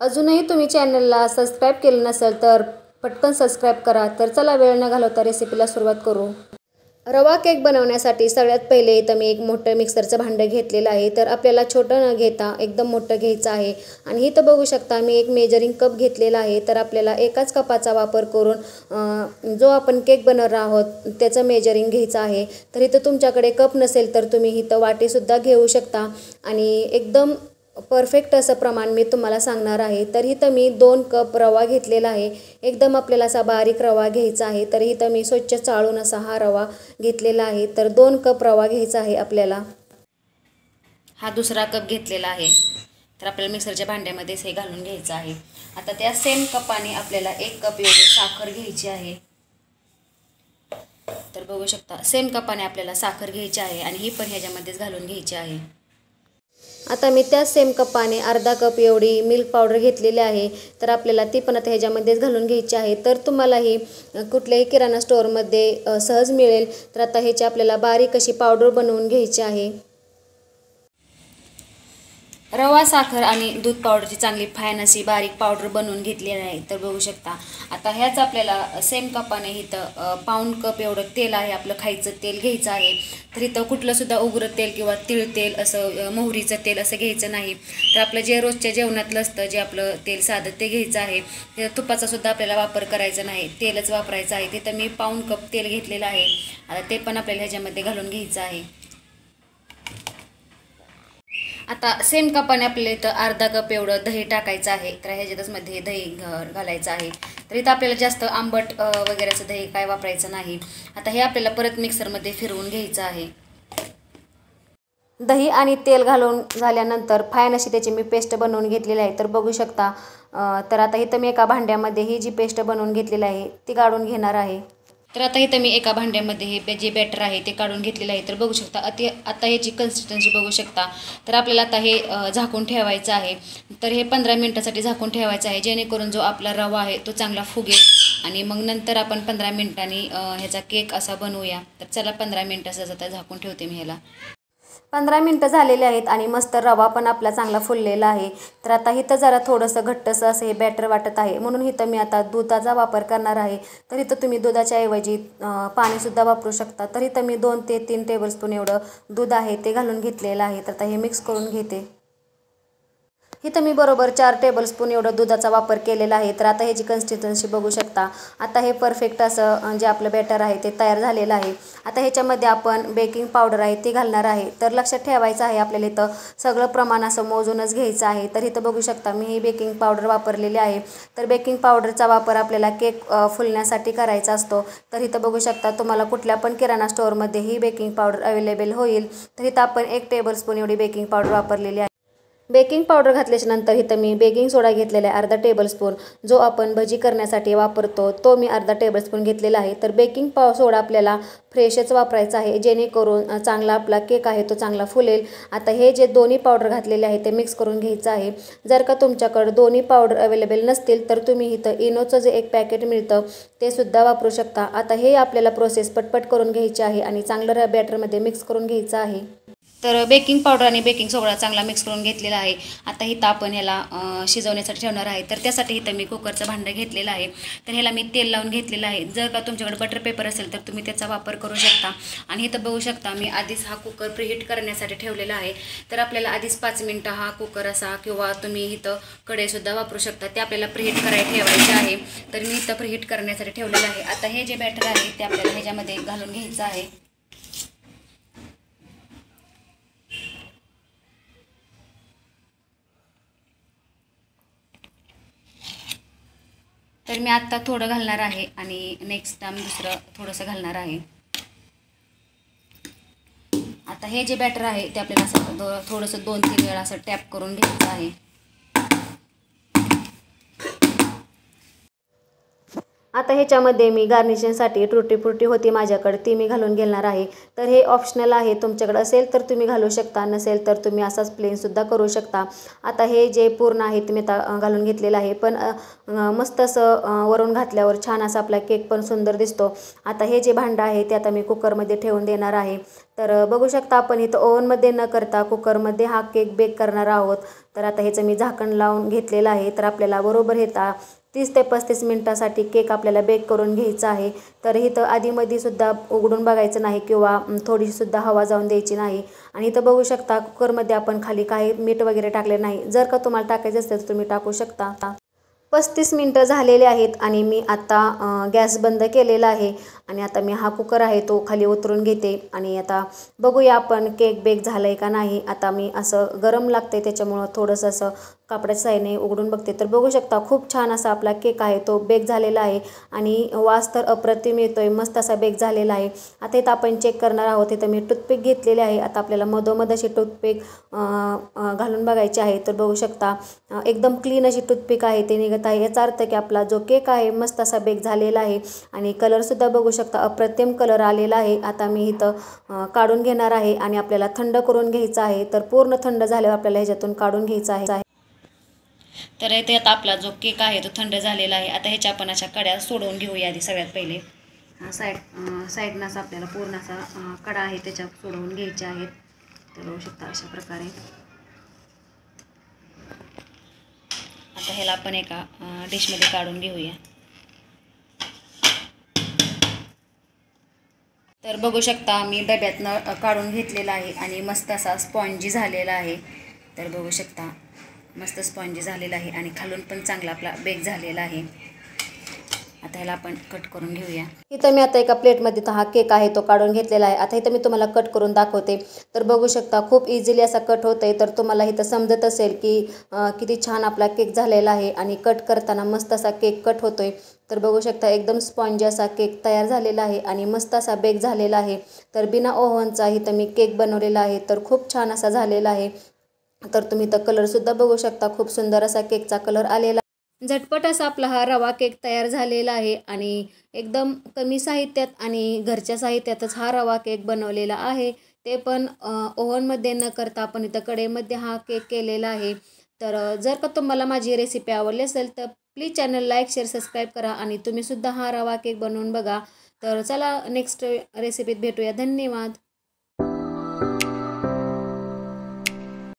अजूनही तुम्ही चॅनलला सबस्क्राईब केलं नसेल तर पटकन सबस्क्राईब करा. तर चला वेळ न घालवता रेसिपीला सुरुवात करू. रवा केक बनवण्यासाठी सगळ्यात पहिले इथं मी एक मोठं मिक्सरचं भांडं घेतलेलं आहे. तर आपल्याला छोटं न घेता एकदम मोठं घ्यायचं आहे. आणि इथं बघू शकता मी एक मेजरिंग कप घेतलेला आहे. तर आपल्याला एकाच कपाचा वापर करून जो आपण केक बनवणार आहोत त्याचं मेजरिंग घ्यायचं आहे. तर इथं तुमच्याकडे कप नसेल तर तुम्ही इथं वाटीसुद्धा घेऊ शकता. आणि एकदम परफेक्ट असं प्रमाण मी तुम्हाला सांगणार आहे. तर इथं मी दोन कप रवा घेतलेला आहे. एकदम आपल्याला असा बारीक रवा घ्यायचा आहे. तर इथं मी स्वच्छ चाळून असा हा रवा घेतलेला आहे. तर दोन कप रवा घ्यायचा आहे आपल्याला. हा दुसरा कप घेतलेला आहे. तर आपल्याला मिक्सरच्या भांड्यामध्येच हे घालून घ्यायचं आहे. आता त्या सेम कपाने आपल्याला एक कप एवढी साखर घ्यायची आहे. तर बघू शकता सेम कपाने आपल्याला साखर घ्यायची आहे आणि ही पण ह्याच्यामध्येच घालून घ्यायची आहे. आता मी त्याच सेम कपाने अर्धा कप एवढी मिल्क पावडर घेतलेली आहे. तर आपल्याला ती पण आता ह्याच्यामध्येच घालून घ्यायची आहे. तर तुम्हालाही कुठल्याही किराणा स्टोअरमध्ये सहज मिळेल. तर आता ह्याची आपल्याला बारीक अशी पावडर बनवून घ्यायची आहे. रवा साखर आणि दूध पावडरची चांगली फायन अशी बारीक पावडर बनवून घेतलेली आहे. तर बघू शकता आता ह्याच आपल्याला सेम कपाने इथं पाऊंड कप एवढं तेल आहे आपलं खायचं तेल घ्यायचं आहे. तर इथं कुठलंसुद्धा उग्र तेल किंवा तिळ तेल असं मोहरीचं तेल असं घ्यायचं नाही. तर आपलं जे रोजच्या जेवणातलं असतं जे आपलं तेल साधं ते घ्यायचं आहे. तिथं तुपाचासुद्धा आपल्याला वापर करायचा नाही तेलच वापरायचं आहे. तिथं मी पाऊंड कप तेल घेतलेलं आहे. आता ते पण आपल्याला ह्याच्यामध्ये घालून घ्यायचं आहे. आता सेम कपाने आपल्याला इथं अर्धा कप एवढं दही टाकायचं आहे. तर ह्याच्यातच मध्ये दही घालायचं आहे. तर इथं आपल्याला जास्त आंबट वगैरे असं दही काय वापरायचं नाही. आता हे आपल्याला परत मिक्सरमध्ये फिरवून घ्यायचं आहे. दही आणि तेल घालून झाल्यानंतर फायन अशी त्याची मी पेस्ट बनवून घेतलेली आहे. तर बघू शकता तर आता इथं मी एका भांड्यामध्ये ही जी पेस्ट बनवून घेतलेली आहे ती काढून घेणार आहे. तर आता इथं मी एका भांड्यामध्ये हे जे बॅटर आहे ते काढून घेतलेलं आहे. तर बघू शकता अति आता ह्याची कन्सिस्टन्सी बघू शकता. तर आपल्याला आता हे झाकून ठेवायचं आहे. तर हे पंधरा मिनटासाठी झाकून ठेवायचं आहे जेणेकरून जो आपला रवा आहे तो चांगला फुगेल. आणि मग नंतर आपण पंधरा मिनटांनी ह्याचा केक असा बनवूया. तर चला पंधरा मिनटाचं आता झाकून ठेवते मी ह्याला. पंधरा मिनटं झालेले आहेत आणि मस्त रवा पण आपला चांगला फुललेला आहे. तर आता इथं जरा थोडंसं घट्टसं असं हे बॅटर वाटत आहे. म्हणून इथं मी आता दुधाचा वापर करणार आहे. तर इथं तुम्ही दुधाच्या ऐवजी पाणीसुद्धा वापरू शकता. तर इथं मी दोन ते तीन टेबलस्पून एवढं दूध आहे ते घालून घेतलेलं आहे. तर आता हे मिक्स करून घेते. इथं मी बरोबर चार टेबलस्पून एवढं दुधाचा वापर केलेला आहे. तर आता ह्याची कन्सिस्टन्सी बघू शकता आता हे परफेक्ट असं जे आपलं बॅटर आहे ते तयार झालेलं आहे. आता ह्याच्यामध्ये आपण बेकिंग पावडर आहे ती घालणार आहे. तर लक्षात ठेवायचं आहे आपल्याला इथं सगळं प्रमाण असं मोजूनच घ्यायचं आहे. तर इथं बघू शकता मी ही बेकिंग पावडर वापरलेली आहे. तर बेकिंग पावडरचा वापर आपल्याला केक फुलण्यासाठी करायचा असतो. तर इथं बघू शकता तुम्हाला कुठल्या पण किराणा स्टोअरमध्ये ही बेकिंग पावडर अवेलेबल होईल. तर इथं आपण एक टेबलस्पून एवढी बेकिंग पावडर वापरलेली आहे. बेकिंग पावडर घातल्याच्यानंतर इथं मी बेकिंग सोडा घेतलेला आहे अर्धा टेबलस्पून जो आपण भजी करण्यासाठी वापरतो तो मी अर्धा टेबलस्पून घेतलेला आहे. तर बेकिंग पाव सोडा आपल्याला फ्रेशच वापरायचा आहे जेणेकरून चांगला आपला केक आहे तो चांगला फुलेल. आता हे जे दोन्ही पावडर घातलेले आहे ते मिक्स करून घ्यायचं आहे. जर का तुमच्याकडं दोन्ही पावडर अवेलेबल नसतील तर तुम्ही इथं इनोचं जे एक पॅकेट मिळतं ते सुद्धा वापरू शकता. आता हे आपल्याला प्रोसेस पटपट करून घ्यायची आहे आणि चांगलं बॅटरमध्ये मिक्स करून घ्यायचं आहे. तर बेकिंग पावडर आणि बेकिंग सोडा चांगला मिक्स करून घेतलेला आहे. आता इथं आपण ह्याला शिजवण्यासाठी ठेवणार आहे. तर त्यासाठी इथं मी कुकरचं भांडं घेतलेलं आहे. तर ह्याला मी तेल लावून घेतलेलं आहे. जर का तुमच्याकडे बटर पेपर असेल तर तुम्ही त्याचा वापर करू शकता. आणि इथं बघू शकता मी आधीच हा कुकर प्रिहीट करण्यासाठी ठेवलेला आहे. तर आपल्याला आधीच पाच मिनटं हा कुकर असा किंवा तुम्ही इथं कडेसुद्धा वापरू शकता. ते आपल्याला प्रिहीट करायला ठेवायचे आहे. तर मी इथं प्रिहीट करण्यासाठी ठेवलेलं आहे. आता हे जे बॅटर आहे ते आपल्याला ह्याच्यामध्ये घालून घ्यायचं आहे. तर मी आत्ता थोडं घालणार आहे आणि नेक्स्ट टाइम दुसरं थोडंसं घालणार आहे. आता हे जे बॅटर आहे ते आपल्याला असं थोडंसं दोन तीन वेळा असं टॅप करून घ्यायचं आहे. आता ह्याच्यामध्ये मी गार्निशिंगसाठी टुटी फ्रुटी होती माझ्याकडे ती मी घालून घेणार आहे. तर हे ऑप्शनल आहे तुमच्याकडे असेल तर तुम्ही घालू शकता नसेल तर तुम्ही असाच प्लेनसुद्धा करू शकता. आता हे जे पूर्ण आहे ते मी आता घालून घेतलेलं आहे. पण मस्त असं वरून घातल्यावर छान असा आपला केक पण सुंदर दिसतो. आता हे जे भांडं आहे ते आता मी कुकरमध्ये ठेवून देणार आहे. तर बघू शकता आपण इथं ओव्हनमध्ये न करता कुकरमध्ये हा केक बेक करणार आहोत. तर आता ह्याचं मी झाकण लावून घेतलेलं आहे. तर आपल्याला बरोबर येता तीस ते पस्तीस मिनटासाठी केक आपल्याला बेक करून घ्यायचा आहे. तर इथं आधीमध्ये सुद्धा उघडून बघायचं नाही किंवा थोडीसुद्धा हवा जाऊन द्यायची नाही. आणि इथं बघू शकता कुकरमध्ये आपण खाली काही मीठ वगैरे टाकले नाही. जर का तुम्हाला टाकायचं असेल तर तुम्ही टाकू शकता. पस्तीस मिनटं झालेले आहेत आणि मी आता गॅस बंद केलेला आहे. आणि आता मी हा कुकर आहे तो खाली उतरून घेते. आणि आता बघूया आपण केक बेक झालं आहे का नाही. आता मी असं गरम लागते त्याच्यामुळं थोडंसं असं कापडाच्या साईने उघडून बघते. तर बघू शकता खूप छान असा आपला केक आहे. तो बेक झालेला आहे आणि वास तर अप्रतिम येतो आहे मस्त असा बेक झालेला आहे. आता इथं आपण चेक करणार आहोत. इथं मी टूथपिक घेतलेले आहे. आता आपल्याला मधोमध अशी टूथपिक घालून बघायची आहे. तर बघू शकता एकदम क्लीन अशी टूथपिक आहे. ते निघत आहे. याचा अर्थ की आपला जो केक आहे मस्त असा बेक झालेला आहे. आणि कलरसुद्धा बघू शकता अप्रतिम कलर आलेला आहे. आता मी इथं काढून घेणार आहे आणि आपल्याला थंड करून घ्यायचं आहे. तर पूर्ण थंड झाल्यावर आपल्याला ह्याच्यातून काढून घ्यायचं आहे. तर इथे आता आपला जो केक आहे तो थंड झालेला आहे. आता ह्याच्या आपण अशा कड्या सोडवून घेऊया आधी सगळ्यात पहिले. साईड साईडनं असा आपल्याला पूर्ण असा कडा आहे त्याच्या सोडवून घ्यायच्या आहेत. तर बघू शकता अशा प्रकारे. आता ह्याला आपण एका डिशमध्ये काढून घेऊया. तर बघू शकता मी डब्यातनं काढून घेतलेला आहे आणि मस्त असा स्पॉन्जी झालेला आहे. तर बघू शकता. मस्त स्पॉन्जी झालेला आहे आणि खालून पण चांगला आपला बेक झालेला आहे. आता ह्याला आपण कट करून घेऊया. इथं मी आता एका प्लेटमध्ये तर हा केक आहे तो काढून घेतलेला आहे. आता इथं मी तुम्हाला कट करून दाखवते. तर बघू शकता खूप इझिली असा कट होत आहे तर तुम्हाला इथं समजत असेल की किती छान आपला केक झालेला आहे आणि कट करताना मस्त असा केक कट होतो आहे तर बघू शकता एकदम स्पॉन्जी असा केक तयार झालेला आहे आणि मस्त असा बेक झालेला आहे. तर बिना ओव्हनचा इथं मी केक बनवलेला आहे. तर खूप छान असा झालेला आहे. तर तुम्ही तर कलरसुद्धा बघू शकता. खूप सुंदर असा केकचा कलर आलेला झटपट असा आपला हा रवा केक तयार झालेला आहे आणि एकदम कमी साहित्यात आणि घरच्या साहित्यातच हा रवा केक बनवलेला आहे. ते पण ओव्हनमध्ये न करता आपण इथं कडेमध्ये हा केक केलेला आहे. तर जर का तुम्हाला माझी रेसिपी आवडली असेल तर please channel like share subscribe करा आणि तुम्हीसुद्धा हा रवा केक बनवून बघा. तर चला नेक्स्ट रेसिपीत भेटूया. धन्यवाद.